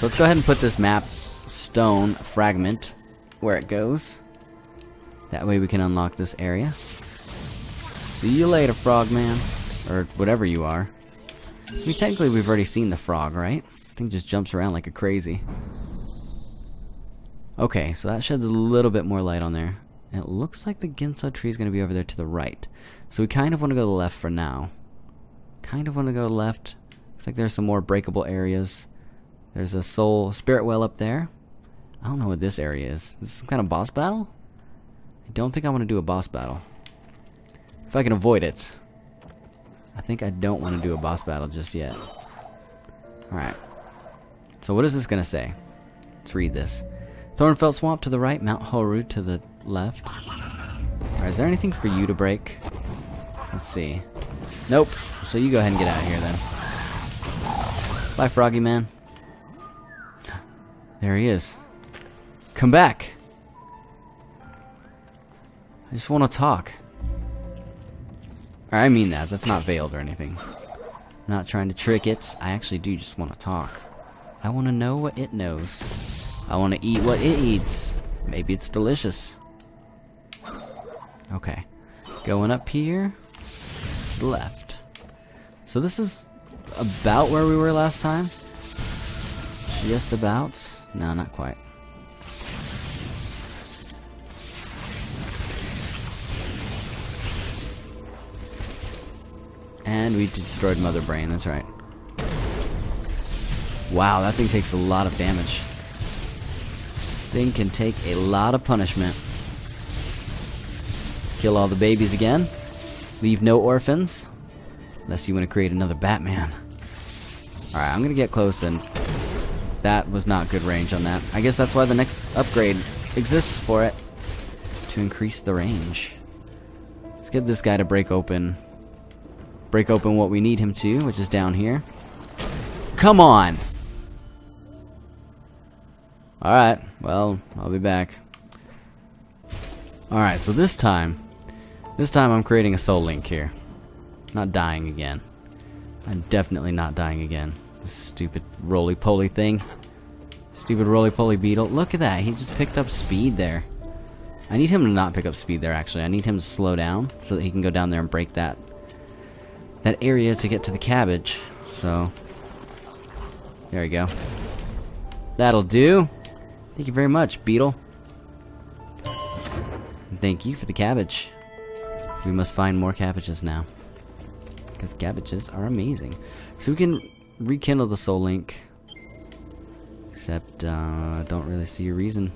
So let's go ahead and put this map stone fragment where it goes. That way we can unlock this area. See you later, frogman. Or whatever you are. I mean, technically we've already seen the frog, right? Thing just jumps around like a crazy. Okay, so that sheds a little bit more light on there. It looks like the Ginso tree is going to be over there to the right. So we kind of want to go to the left for now. Kind of want to go left. Looks like there's some more breakable areas. There's a soul spirit well up there. I don't know what this area is. Is this some kind of boss battle? I don't think I want to do a boss battle. If I can avoid it. I think I don't want to do a boss battle just yet. Alright. So what is this going to say? Let's read this. Thornfelt Swamp to the right, Mount Horu to the left. Is there anything for you to break? Let's see. Nope. So you go ahead and get out of here then. Bye, Froggy Man. There he is. Come back. I just want to talk. I mean that. That's not veiled or anything. I'm not trying to trick it. I actually do just want to talk. I want to know what it knows. I want to eat what it eats. Maybe it's delicious. Okay. Going up here. Left. So this is about where we were last time. Just about. No, not quite. And we destroyed Mother Brain, that's right. Wow, that thing takes a lot of damage. Thing can take a lot of punishment. Kill all the babies again. Leave no orphans. Unless you want to create another Batman. Alright, I'm gonna get close and... That was not good range on that. I guess that's why the next upgrade exists for it. To increase the range. Let's get this guy to break open break open what we need him to, which is down here. Come on! Alright, well, I'll be back. Alright, so this time, this time I'm creating a soul link here. Not dying again. I'm definitely not dying again. This stupid roly-poly thing. Stupid roly-poly beetle. Look at that, he just picked up speed there. I need him to not pick up speed there, actually. I need him to slow down so that he can go down there and break that that area to get to the cabbage. So, there we go. That'll do. Thank you very much, Beetle. Thank you for the cabbage. We must find more cabbages now. Because cabbages are amazing. So we can rekindle the soul link. Except, uh, I don't really see a reason.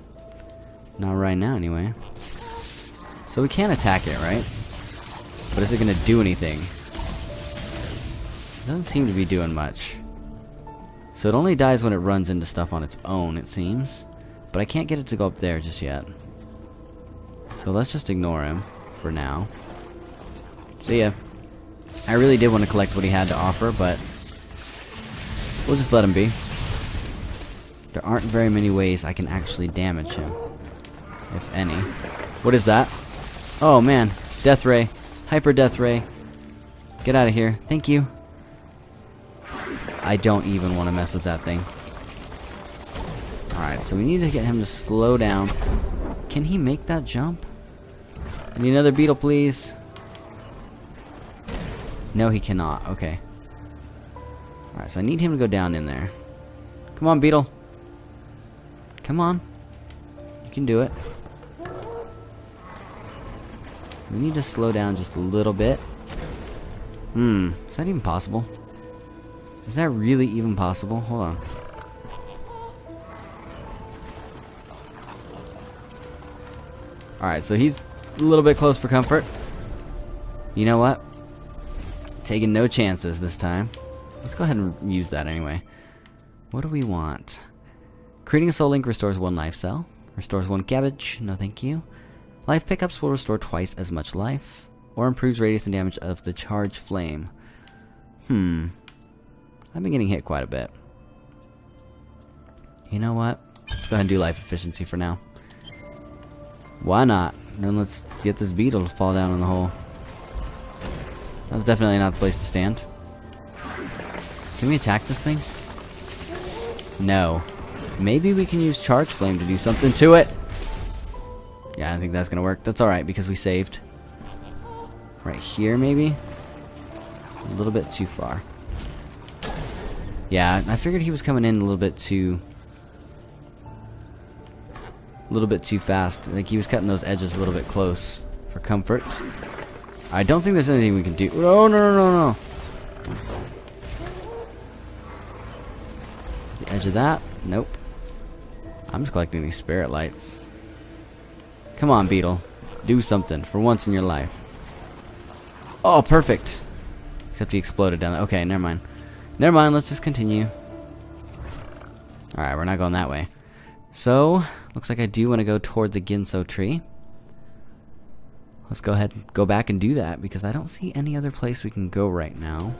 Not right now, anyway. So we can attack it, right? But is it to do anything? doesn't seem to be doing much. So it only dies when it runs into stuff on its own, it seems. But I can't get it to go up there just yet. So let's just ignore him for now. See ya. I really did want to collect what he had to offer, but we'll just let him be. There aren't very many ways I can actually damage him. If any. What is that? Oh man, Death Ray. Hyper Death Ray. Get out of here. Thank you. I don't even want to mess with that thing. Alright, so we need to get him to slow down. Can he make that jump? I need another beetle, please. No, he cannot. Okay. Alright, so I need him to go down in there. Come on, beetle. Come on. You can do it. We need to slow down just a little bit. Hmm, is that even possible? Is that really even possible? Hold on. Alright, so he's a little bit close for comfort. You know what? Taking no chances this time. Let's go ahead and use that anyway. What do we want? Creating a soul link restores one life cell. Restores one cabbage. No thank you. Life pickups will restore twice as much life. Or improves radius and damage of the charge flame. Hmm. I've been getting hit quite a bit. You know what? Let's go ahead and do life efficiency for now. Why not? Then let's get this beetle to fall down in the hole. That's definitely not the place to stand. Can we attack this thing? No. Maybe we can use Charge Flame to do something to it. Yeah, I think that's gonna work. That's alright, because we saved. Right here, maybe? A little bit too far. Yeah, I figured he was coming in a little bit too... A little bit too fast. Like, he was cutting those edges a little bit close for comfort. I don't think there's anything we can do. Oh, no, no, no, no. The edge of that? Nope. I'm just collecting these spirit lights. Come on, Beetle. Do something for once in your life. Oh, perfect. Except he exploded down there. Okay, never mind. Never mind, let's just continue. Alright, we're not going that way. So, looks like I do want to go toward the Ginso tree. Let's go ahead and go back and do that because I don't see any other place we can go right now.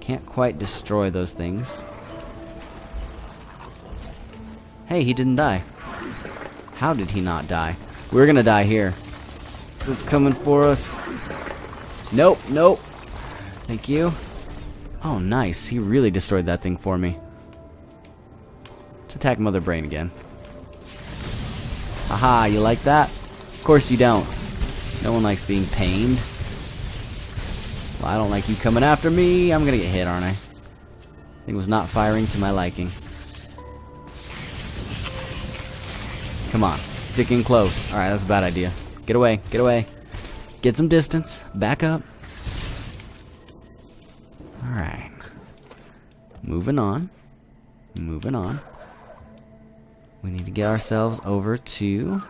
Can't quite destroy those things. Hey, he didn't die. How did he not die? We're gonna die here. It's coming for us. Nope, nope. Thank you. Oh, nice. He really destroyed that thing for me. Let's attack Mother Brain again. Aha, you like that? Of course you don't. No one likes being pained. Well, I don't like you coming after me. I'm gonna get hit, aren't I? Thing was not firing to my liking. Come on. Stick in close. Alright, that's a bad idea. Get away. Get away. Get some distance. Back up. Alright. Moving on. Moving on. We need to get ourselves over to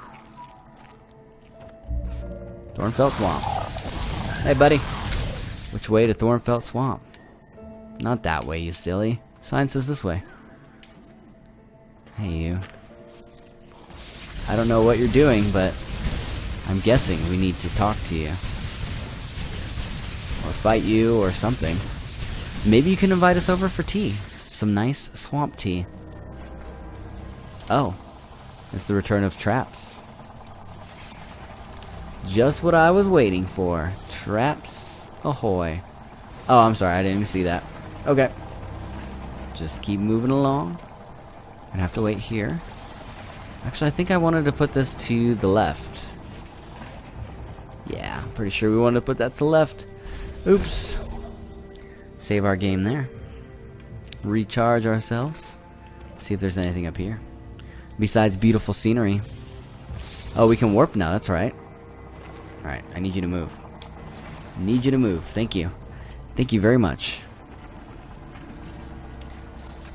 Thornfelt Swamp. Hey, buddy. Which way to Thornfelt Swamp? Not that way, you silly. Sign says this way. Hey, you. I don't know what you're doing, but I'm guessing we need to talk to you. Or fight you, or something. Maybe you can invite us over for tea. Some nice swamp tea. Oh. It's the return of traps. Just what I was waiting for. Traps ahoy. Oh, I'm sorry, I didn't even see that. Okay. Just keep moving along. Gonna have to wait here. Actually, I think I wanted to put this to the left. Yeah, I'm pretty sure we wanted to put that to the left. Oops. Save our game there. Recharge ourselves. See if there's anything up here. Besides beautiful scenery. Oh, we can warp now, that's right. Alright, I need you to move. Need you to move. Thank you. Thank you very much.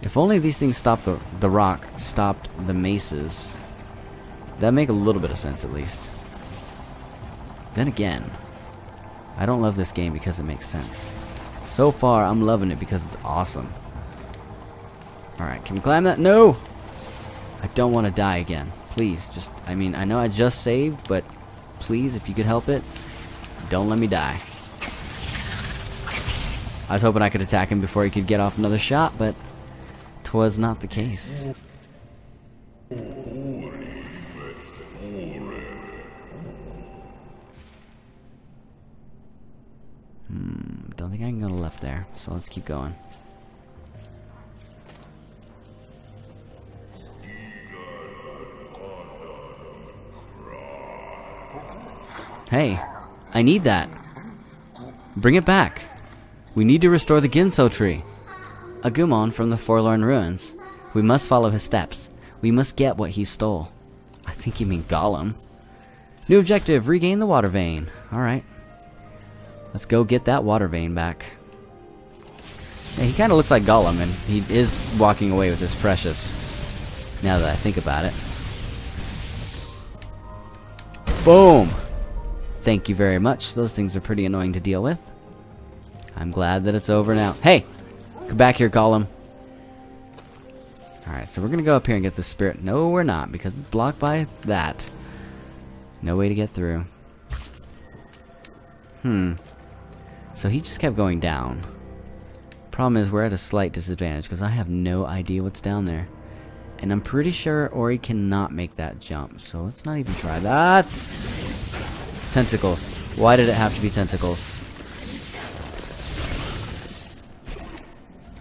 If only these things stopped the, the rock, stopped the maces. That'd make a little bit of sense at least. Then again, I don't love this game because it makes sense. So far, I'm loving it because it's awesome. Alright, can we climb that? No! I don't want to die again. Please, just, I mean, I know I just saved, but please, if you could help it, don't let me die. I was hoping I could attack him before he could get off another shot, but twas not the case. Think I can go to left there, so let's keep going. Hey, I need that. Bring it back. We need to restore the Ginso tree. A Gumon from the Forlorn Ruins. We must follow his steps. We must get what he stole. I think you mean Gollum. New objective, regain the water vein. Alright. Let's go get that water vein back. Yeah, he kind of looks like Gollum, and he is walking away with his precious. Now that I think about it. Boom! Thank you very much. Those things are pretty annoying to deal with. I'm glad that it's over now. Hey! Come back here, Gollum. Alright, so we're gonna go up here and get the spirit. No, we're not, because it's blocked by that. No way to get through. Hmm. So he just kept going down. Problem is, we're at a slight disadvantage, because I have no idea what's down there. And I'm pretty sure Ori cannot make that jump, so let's not even try that. Tentacles. Why did it have to be tentacles?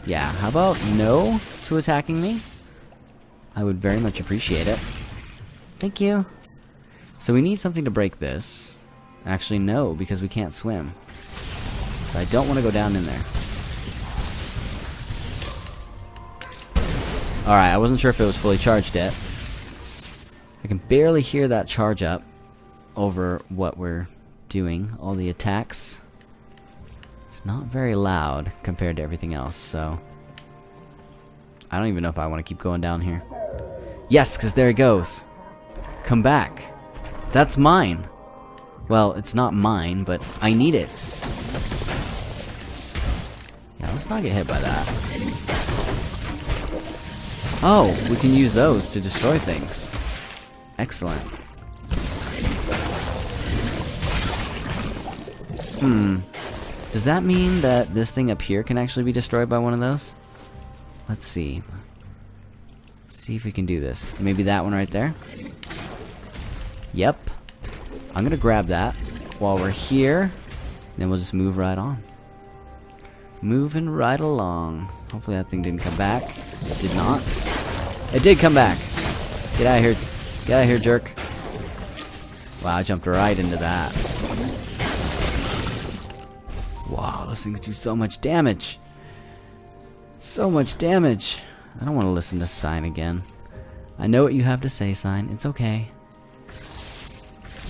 Yeah, how about no to attacking me? I would very much appreciate it. Thank you. So we need something to break this. Actually, no, because we can't swim. So I don't want to go down in there. Alright, I wasn't sure if it was fully charged yet. I can barely hear that charge up over what we're doing, all the attacks. It's not very loud compared to everything else, so... I don't even know if I want to keep going down here. Yes, because there it goes. Come back. That's mine. Well, it's not mine, but I need it. Let's not get hit by that. Oh, we can use those to destroy things. Excellent. Hmm. Does that mean that this thing up here can actually be destroyed by one of those? Let's see. See if we can do this. Maybe that one right there? Yep. I'm gonna grab that while we're here. Then we'll just move right on. Moving right along. Hopefully that thing didn't come back. It did not. It did come back. Get out of here. Get out of here, jerk. Wow, I jumped right into that. Wow, those things do so much damage. So much damage. I don't want to listen to Sein again. I know what you have to say, Sein. It's okay.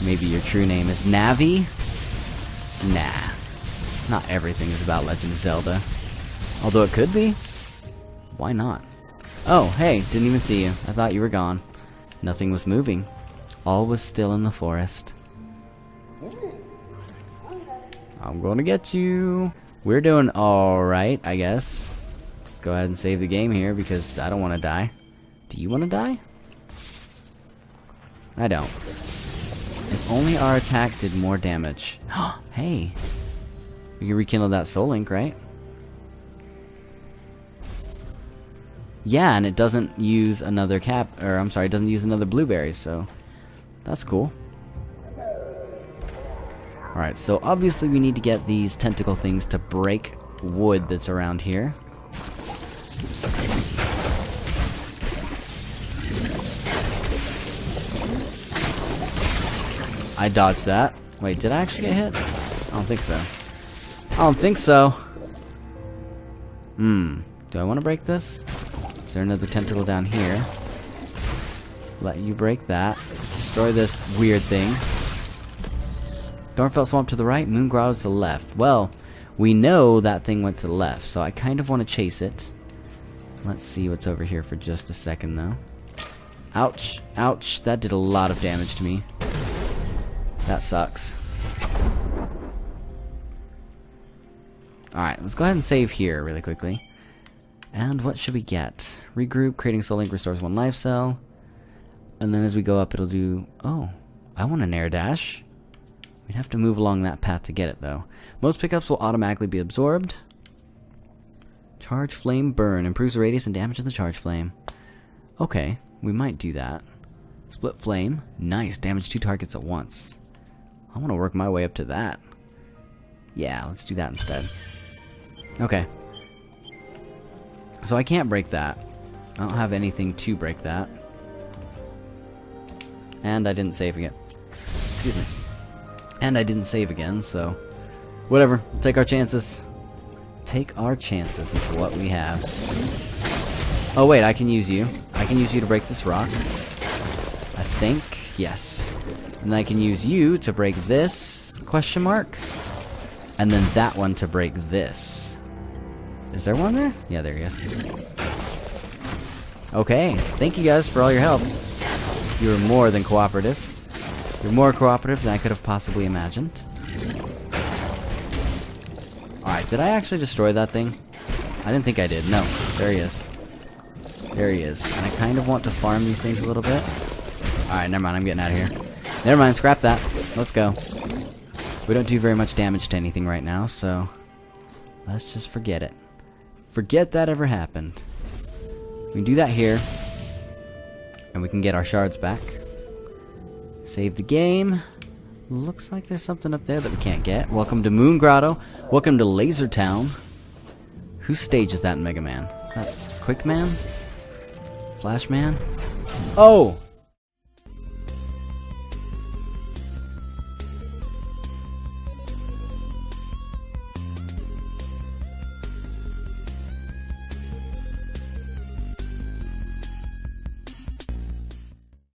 Maybe your true name is Navi? Nah. Not everything is about Legend of Zelda. Although it could be. Why not? Oh, hey, didn't even see you. I thought you were gone. Nothing was moving. All was still in the forest. I'm gonna get you. We're doing alright, I guess. Let's go ahead and save the game here because I don't want to die. Do you want to die? I don't. If only our attack did more damage. hey! We can rekindle that soul link, right? Yeah, and it doesn't use another cap, or I'm sorry, it doesn't use another blueberry, so that's cool. Alright, so obviously we need to get these tentacle things to break wood that's around here. I dodged that. Wait, did I actually get hit? I don't think so. I don't think so. Hmm. Do I want to break this? Is there another tentacle down here? Let you break that. Destroy this weird thing. Thornfelt Swamp to the right, Moon Grotto to the left. Well, we know that thing went to the left, so I kind of want to chase it. Let's see what's over here for just a second, though. Ouch. Ouch. That did a lot of damage to me. That sucks. Alright, let's go ahead and save here really quickly. And what should we get? Regroup, creating soul link restores one life cell. And then as we go up, it'll do... Oh, I want an air dash. We'd have to move along that path to get it, though. Most pickups will automatically be absorbed. Charge Flame Burn. Improves the radius and damage of the charge flame. Okay, we might do that. Split Flame. Nice. Damage two targets at once. I want to work my way up to that. Yeah, let's do that instead. Okay. So I can't break that. I don't have anything to break that. And I didn't save again. Excuse me. And I didn't save again, so... Whatever. Take our chances. Take our chances with what we have. Oh wait, I can use you. I can use you to break this rock. I think. Yes. And I can use you to break this question mark. And then that one to break this. Is there one there? Yeah, there he is. Okay, thank you guys for all your help. You were more than cooperative. You're more cooperative than I could have possibly imagined. Alright, did I actually destroy that thing? I didn't think I did. No, there he is. There he is. And I kind of want to farm these things a little bit. Alright, never mind, I'm getting out of here. Never mind, scrap that. Let's go. We don't do very much damage to anything right now, so... Let's just forget it. Forget that ever happened. We can do that here. And we can get our shards back. Save the game. Looks like there's something up there that we can't get. Welcome to Moon Grotto. Welcome to Laser Town. Whose stage is that in Mega Man? Is that Quick Man? Flash Man? Oh!